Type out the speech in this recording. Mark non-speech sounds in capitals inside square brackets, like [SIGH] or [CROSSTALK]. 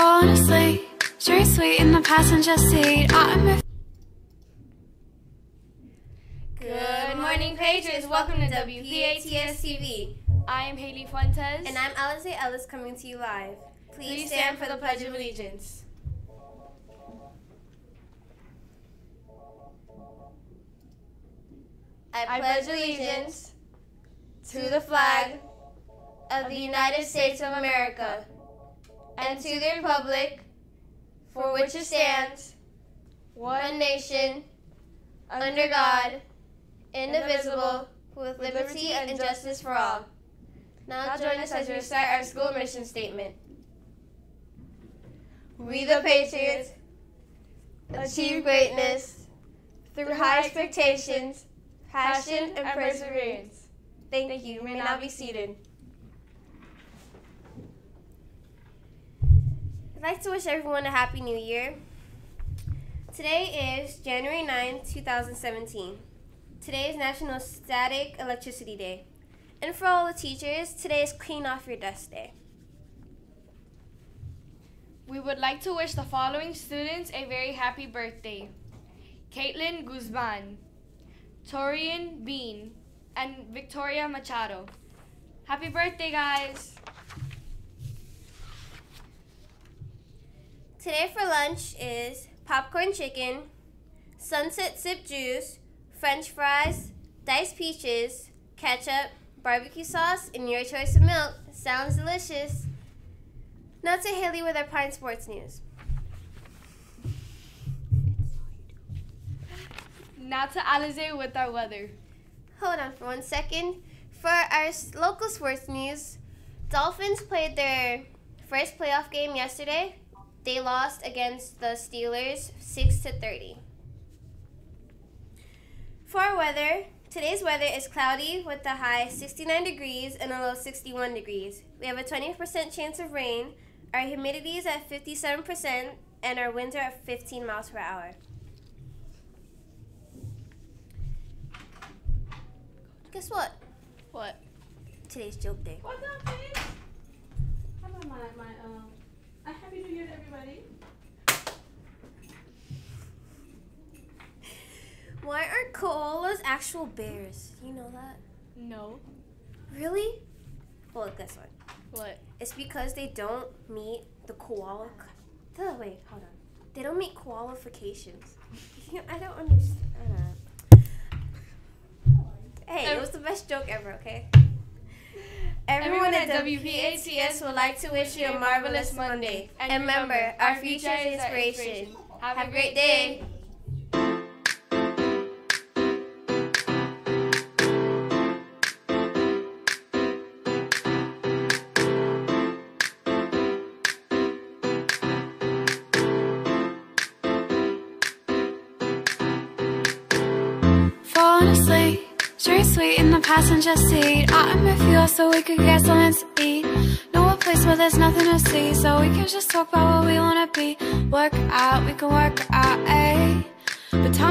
Falling asleep, very sweet in the passenger seat. I'm a Good morning, Patriots. Welcome to WPATS TV. I am Haley Fuentes. And I'm Alize Ellis coming to you live. Please, Please stand for the Pledge of Allegiance. I pledge allegiance to the flag of the United States of America and to the republic for which it stands, one nation, under God, indivisible, with liberty and justice for all. Now join us as we recite our school mission statement. We the Patriots achieve greatness through high expectations, passion, and perseverance. Thank you. You may now be seated. I'd like to wish everyone a happy new year. Today is January 9, 2017. Today is National Static Electricity Day. And for all the teachers, today is Clean Off Your Desk Day. We would like to wish the following students a very happy birthday. Caitlin Guzman, Torian Bean, and Victoria Machado. Happy birthday, guys! Today for lunch is popcorn chicken, sunset sip juice, french fries, diced peaches, ketchup, barbecue sauce, and your choice of milk. Sounds delicious. Now to Haley with our Pine Sports News. Now to Alize with our weather. Hold on for one second. For our local sports news, Dolphins played their first playoff game yesterday. They lost against the Steelers 6 to 30. For our weather, today's weather is cloudy with a high 69 degrees and a low 61 degrees. We have a 20% chance of rain. Our humidity is at 57% and our winds are at 15 miles per hour. Guess what? What? Today's joke day. What's up, kids? How about my, my, um, a happy new year to everybody? Why aren't koalas actual bears? You know that? No. Really? Well, guess what? What? It's because they don't meet the koala. Oh, wait, hold on. They don't meet qualifications. [LAUGHS] I don't understand. Don't. Hey, it was the best joke ever, okay? Everyone at WPATS would like to wish you a marvelous Monday. And remember, our future is inspiration. Have a great day. falling asleep, very sweet in the passenger seat. I'm a you so we could get something to eat. Know a place where there's nothing to see, so we can just talk about what we wanna be. Work out, we can work out, ayy. But time